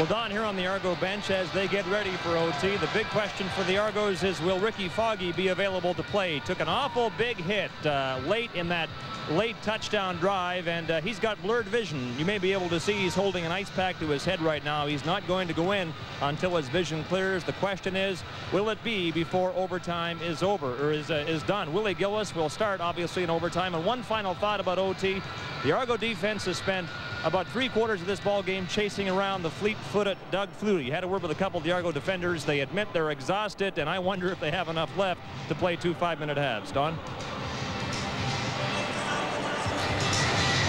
Well, Don, here on the Argo bench as they get ready for OT, the big question for the Argos is will Rickey Foggie be available to play? Took an awful big hit uh, late in that late touchdown drive, and uh, he's got blurred vision. You may be able to see he's holding an ice pack to his head right now. He's not going to go in until his vision clears. The question is, will it be before overtime is over or is, uh, is done? Willie Gillus will start, obviously, in overtime. And one final thought about OT. The Argo defense has spent about three quarters of this ball game chasing around the fleet-footed Doug Flutie. Had a word with a couple of the Argo defenders. They admit they're exhausted, and I wonder if they have enough left to play two five-minute halves. Don?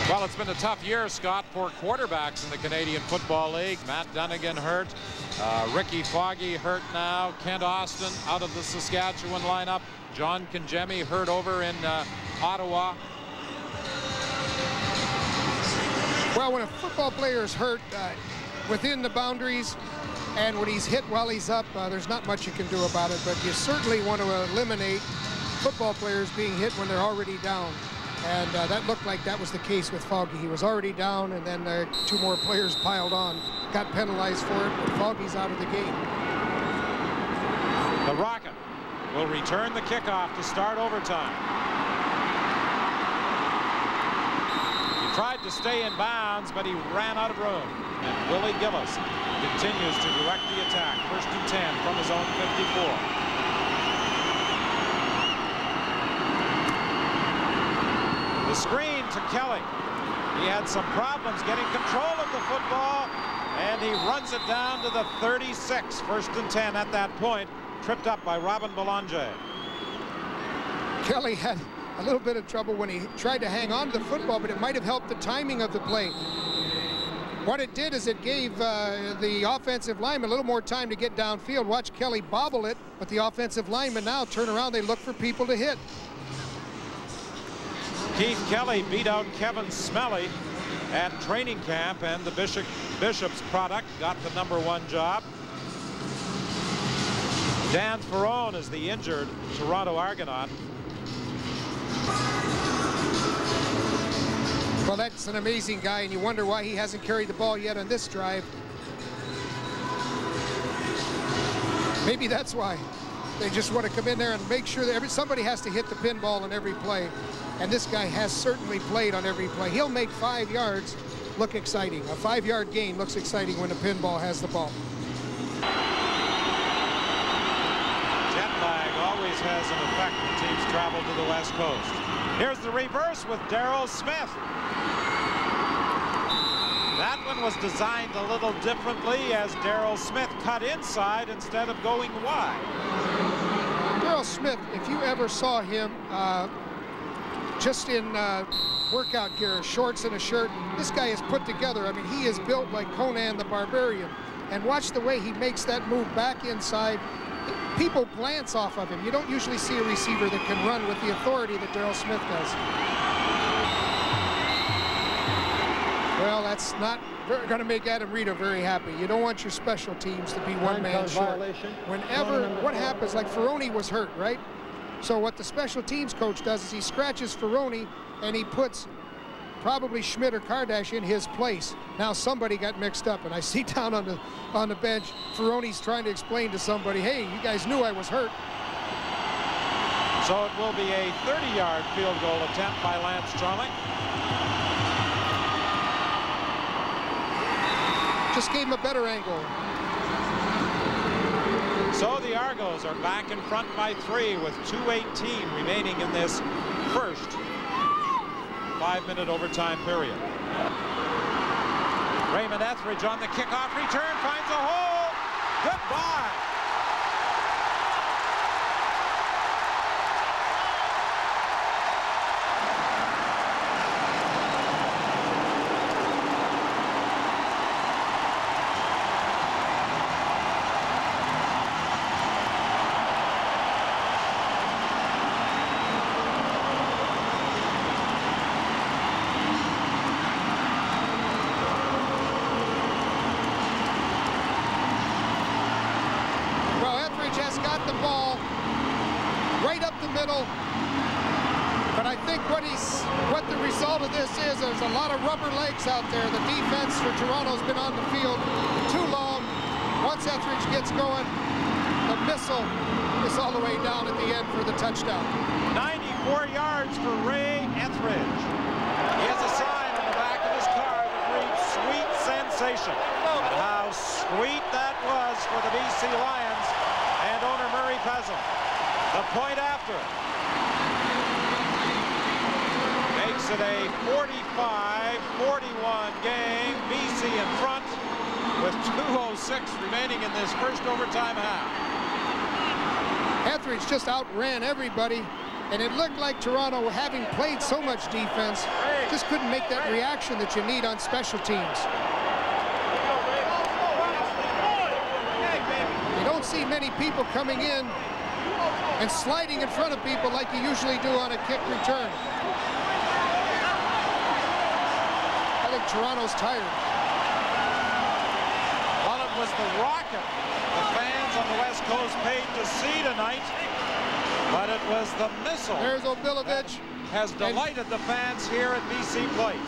Well, it's been a tough year, Scott, for quarterbacks in the Canadian Football League. Matt Dunigan hurt. Uh, Rickey Foggie hurt now. Kent Austin out of the Saskatchewan lineup. John Congemi hurt over in uh, Ottawa. Well, when a football player is hurt uh, within the boundaries and when he's hit while he's up, uh, there's not much you can do about it, but you certainly want to eliminate football players being hit when they're already down. And uh, that looked like that was the case with Foggie. He was already down, and then uh, two more players piled on. Got penalized for it, but Foggie's out of the game. The Rocket will return the kickoff to start overtime. He tried to stay in bounds, but he ran out of room. And Willie Gillus continues to direct the attack. First and 10 from his own 54. The screen to Kelly. He had some problems getting control of the football, and he runs it down to the 36. First and 10 at that point, tripped up by Robin Belanger. Kelly had a little bit of trouble when he tried to hang on to the football, but it might have helped the timing of the play. What it did is it gave uh, the offensive lineman a little more time to get downfield. Watch Kelly bobble it, but the offensive lineman now turn around. They look for people to hit. Keith Kelly beat out Kevin Smellie at training camp, and the Bishop, Bishop's product got the number one job. Dan Ferrone is the injured Toronto Argonaut. Well, that's an amazing guy, and you wonder why he hasn't carried the ball yet on this drive. Maybe that's why. They just want to come in there and make sure that every, somebody has to hit the pinball on every play. And this guy has certainly played on every play. He'll make five yards look exciting. A five-yard gain looks exciting when the pinball has the ball. Jet lag always has an effect when teams travel to the West Coast. Here's the reverse with Darrell Smith. That one was designed a little differently as Darrell Smith cut inside instead of going wide. Darrell Smith, if you ever saw him uh, just in uh, workout gear, shorts and a shirt. This guy is put together. I mean, he is built like Conan the Barbarian. And watch the way he makes that move back inside. People glance off of him. You don't usually see a receiver that can run with the authority that Darrell Smith does. Well, that's not going to make Adam Rita very happy. You don't want your special teams to be one man short. Violation. Whenever, what happens, like Ferrone was hurt, right? So what the special teams coach does is he scratches Ferrone and he puts probably Schmidt or Kardash in his place. Now somebody got mixed up, and I see down on the on the bench, Ferrone's trying to explain to somebody, hey, you guys knew I was hurt. So it will be a 30-yard field goal attempt by Lance Stronach. Just gave him a better angle. So the Argos are back in front by three with 2.18 remaining in this first five-minute overtime period. Raymond Etheridge on the kickoff return finds a hole. Goodbye. Out there. The defense for Toronto's been on the field too long. Once Etheridge gets going. The missile is all the way down at the end for the touchdown. 94 yards for Ray Etheridge. He has a sign on the back of his car that reads Sweet Sensation. And how sweet that was for the BC Lions and owner Murray Pezim. The point after makes it a 45-41 game. BC in front with 2.06 remaining in this first overtime half. Etheridge just outran everybody, and it looked like Toronto, having played so much defense, just couldn't make that reaction that you need on special teams. You don't see many people coming in and sliding in front of people like you usually do on a kick return. I think Toronto's tired. Well, it was the rocket the fans on the West Coast paid to see tonight, but it was the missile. There's Obilovich. Has delighted the fans here at BC Place.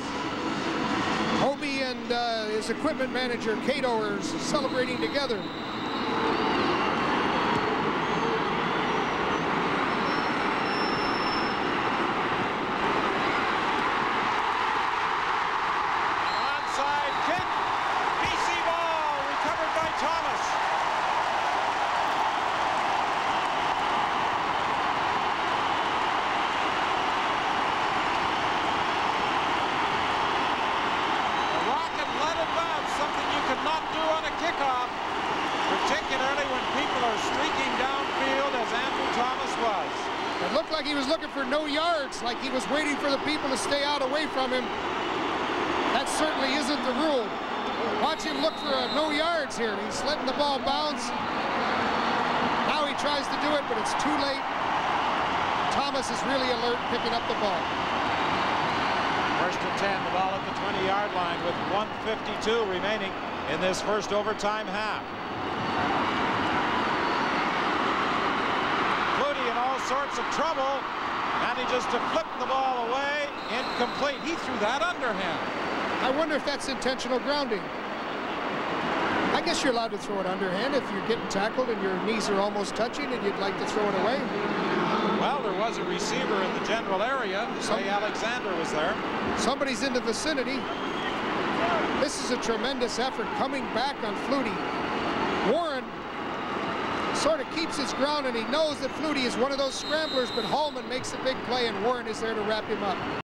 Hobie and uh, his equipment manager, Cato, are celebrating together. Onside kick. BC ball recovered by Thomas. The Rocket let it bounce, something you cannot do on a kickoff, particularly when people are streaking downfield as Andrew Thomas was. It looked like he was looking for no yards, like he was waiting for the people to stay out away from him. That certainly isn't the rule. Watch him look for a no yards here. He's letting the ball bounce. Now he tries to do it, but it's too late. Thomas is really alert picking up the ball. First and 10, the ball at the 20-yard line with 152 remaining in this first overtime half. Flutie in all sorts of trouble, Manages to flip the ball away, incomplete. He threw that underhand. I wonder if that's intentional grounding. I guess you're allowed to throw it underhand if you're getting tackled and your knees are almost touching and you'd like to throw it away. Well, there was a receiver in the general area. Say Alexander was there. Somebody's in the vicinity. This is a tremendous effort coming back on Flutie. Sort of keeps his ground and he knows that Flutie is one of those scramblers, but Hallman makes a big play and Warren is there to wrap him up.